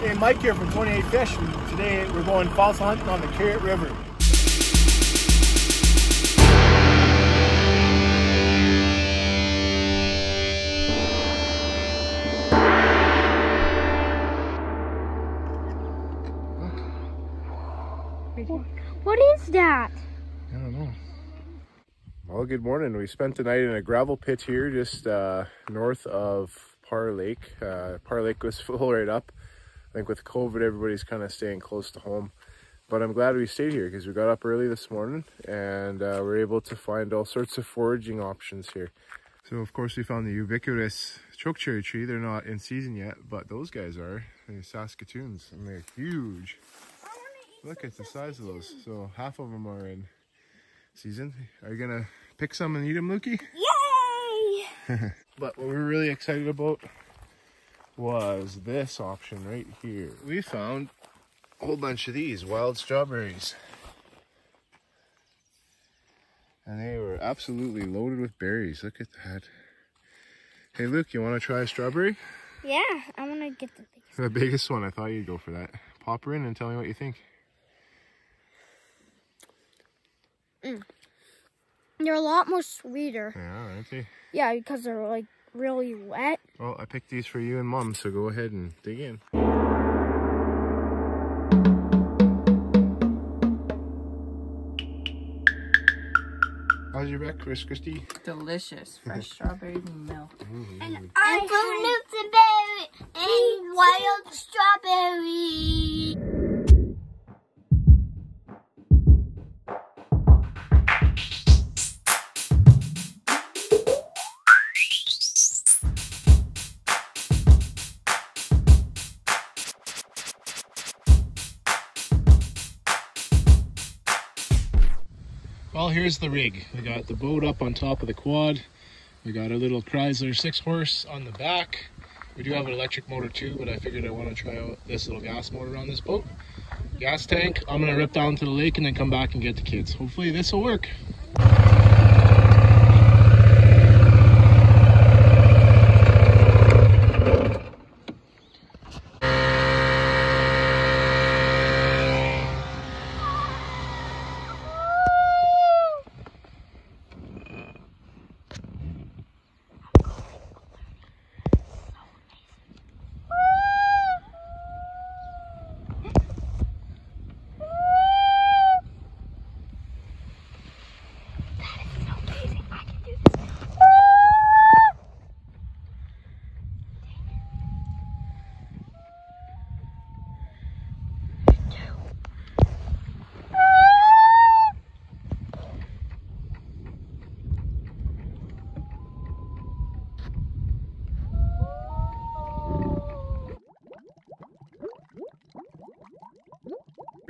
Hey, Mike here from 28 Fish, and today we're going fossil hunting on the Carrot River. What is that? I don't know. Well, good morning. We spent the night in a gravel pit here just uh, north of Parr Lake. Uh, Parr Lake was full right up. I think with COVID, everybody's kind of staying close to home. But I'm glad we stayed here because we got up early this morning and uh, we're able to find all sorts of foraging options here. So of course we found the ubiquitous chokecherry tree. They're not in season yet, but those guys are. They're Saskatoons and they're huge. Look at the size of those. So half of them are in season. Are you gonna pick some and eat them, Lukey? Yay! But what we're really excited about was this option right here. We found a whole bunch of these wild strawberries. And they were absolutely loaded with berries. Look at that. Hey Luke, you want to try a strawberry? Yeah, I want to get the biggest. The biggest one. I thought you'd go for that. Pop her in and tell me what you think. Mm. They're a lot more sweeter. Yeah, aren't they? Yeah, because they're like really wet. Well, I picked these for you and mom, so go ahead and dig in. How's your breakfast, Christy? Delicious. Fresh strawberries and milk. Mm-hmm. And I Fruit and berry and wild strawberry. Here's the rig. We got the boat up on top of the quad. We got a little Chrysler six horse on the back. We do have an electric motor too, but I figured I want to try out this little gas motor on this boat. Gas tank. I'm gonna rip down to the lake and then come back and get the kids. Hopefully this will work.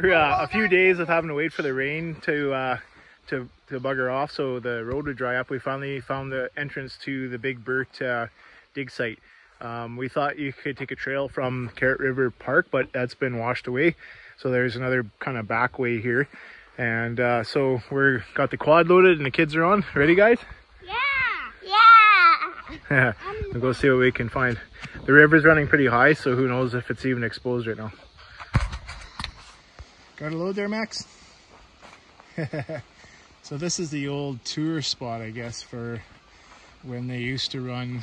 Uh, a few days of having to wait for the rain to uh, to to bugger off, so the road would dry up. We finally found the entrance to the Big Bert uh, dig site. Um, we thought you could take a trail from Carrot River Park, but that's been washed away. So there's another kind of back way here, and uh, so we're got the quad loaded and the kids are on. Ready, guys? Yeah. Yeah! yeah. we'll go see what we can find. The river's running pretty high, so who knows if it's even exposed right now. Got a load there, Max? so this is the old tour spot, I guess, for when they used to run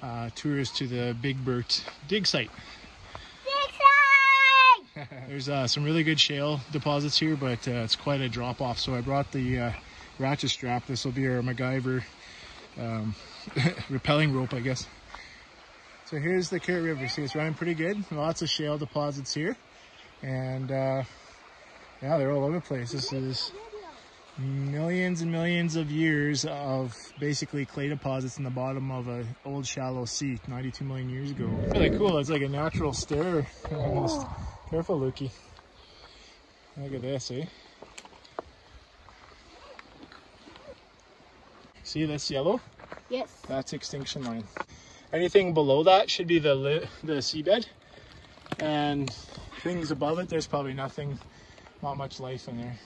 uh, tours to the Big Bert dig site. Dig site! There's uh, some really good shale deposits here, but uh, it's quite a drop off. So I brought the uh, ratchet strap. This will be our MacGyver um, repelling rope, I guess. So here's the Carrot River. See, it's running pretty good. Lots of shale deposits here. And uh, yeah, they're all over the place. This is millions and millions of years of basically clay deposits in the bottom of an old shallow sea 92 million years ago. Really cool. It's like a natural stair. almost. Careful, Lukey. Look at this, eh? See this yellow? Yes. That's extinction line. Anything below that should be the the seabed, and things above it, there's probably nothing, not much life in there.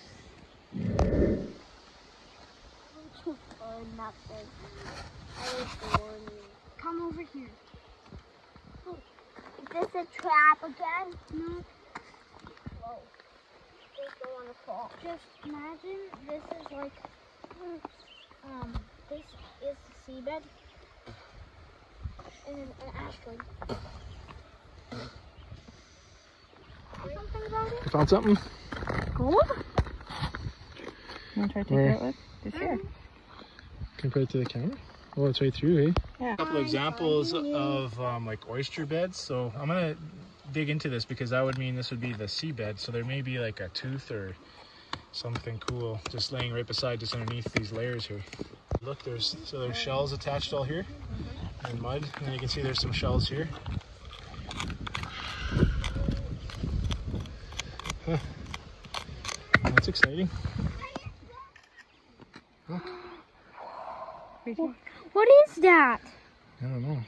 Come over here. this a trap again? No. Just fall. Just imagine this is like, um, this is the seabed. And an asteroid. Something about it? You found something? Gold? You want to try to take Where? it out with? Just here. it to the camera? Oh, it's right through, eh? Yeah. A couple examples of um, like oyster beds. So I'm gonna dig into this because that would mean this would be the seabed. So there may be like a tooth or something cool just laying right beside, just underneath these layers here. Look, there's so there's shells attached all here and mud, and you can see there's some shells here. That's exciting. What is that? I don't know.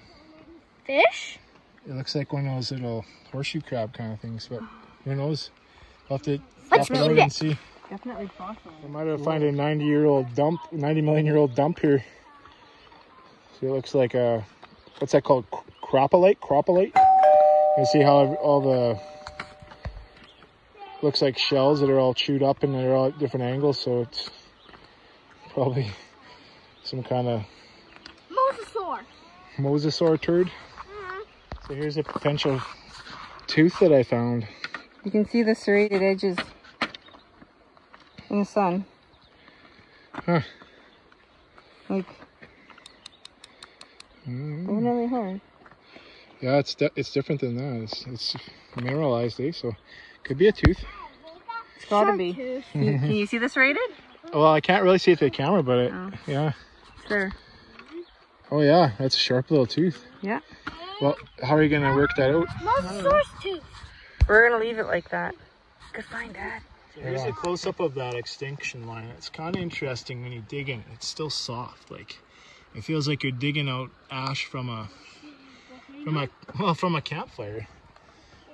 Fish? It looks like one of those little horseshoe crab kind of things, but who knows? I'll have to Let's pop it keep out it. and see. Definitely fossil. I might have found a 90 year old dump, 90 million year old dump here. See, it looks like a, what's that called? C- Cropolite? Cropolite? You see how all the, looks like shells that are all chewed up and they're all at different angles, so it's probably some kind of Mosasaur. mosasaur turd. So here's a potential tooth that I found. You can see the serrated edges in the sun. Huh. Like, ordinarily hard. Yeah, it's di- it's different than that. It's it's mineralized, eh? So could be a tooth. It's gotta Shark be. tooth. Can you, can you see the serrated? Well, I can't really see it through the camera, but it, Oh. yeah. It's there. Oh yeah, that's a sharp little tooth. Yeah. Well, how are you gonna work that out? Mosasaur's tooth. We're gonna leave it like that. Good find, Dad. Here's a close up of that extinction line. It's kind of interesting when you dig in. It's still soft. Like it feels like you're digging out ash from a from a well from a campfire.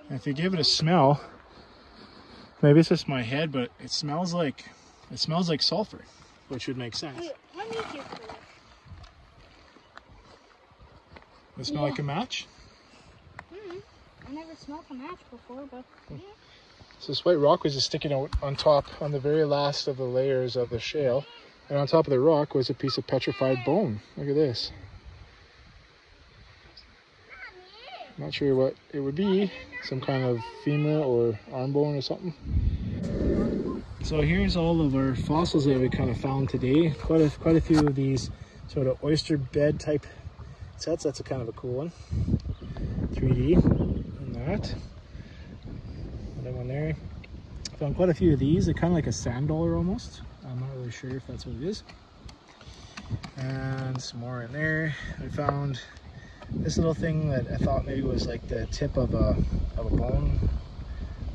And if you give it a smell, maybe it's just my head, but it smells like it smells like sulfur, which would make sense. Let me do this. It smell like a match? Mhm. I never smelled a match before, but yeah. So this white rock was just sticking out on top, on the very last of the layers of the shale, and on top of the rock was a piece of petrified bone. Look at this. Not sure what it would be. Some kind of femur or arm bone or something. So here's all of our fossils that we kind of found today. Quite a quite a few of these sort of oyster bed type sets. That's a kind of a cool one. 3D and that. Another one there. Found quite a few of these. They're kind of like a sand dollar almost. I'm not really sure if that's what it is. And some more in there. I found this little thing that I thought maybe was like the tip of a of a bone,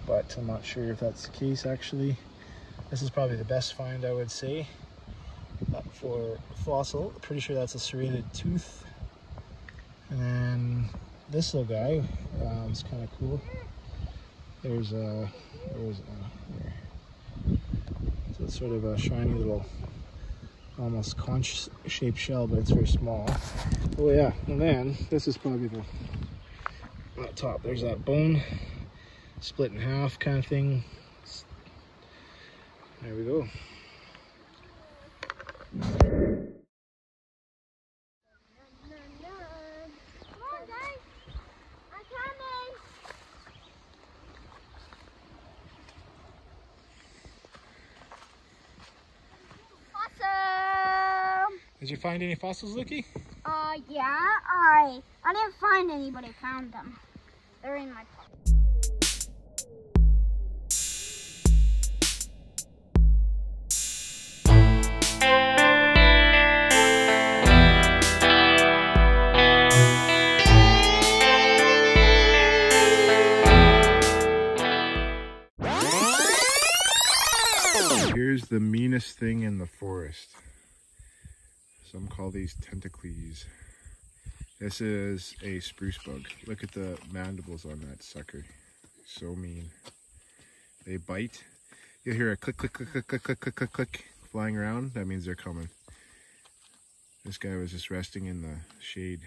but I'm not sure if that's the case actually. This is probably the best find I would say uh, for fossil. Pretty sure that's a serrated tooth. And then this little guy um, is kind of cool. There's a there's a there. It's sort of a shiny little, almost conch-shaped shell, but it's very small. Oh yeah, and then this is probably the top. There's that bone split in half kind of thing. There we go. Come on, guys. I'm coming. Awesome. Did you find any fossils, Lucky? uh, yeah, I I didn't find any, but I found them. They're in my pocket. Here's the meanest thing in the forest. Some call these tentacles. This is a spruce bug. Look at the mandibles on that sucker. So mean. They bite. You'll hear a click, click, click, click, click, click, click, click, click flying around. That means they're coming. This guy was just resting in the shade.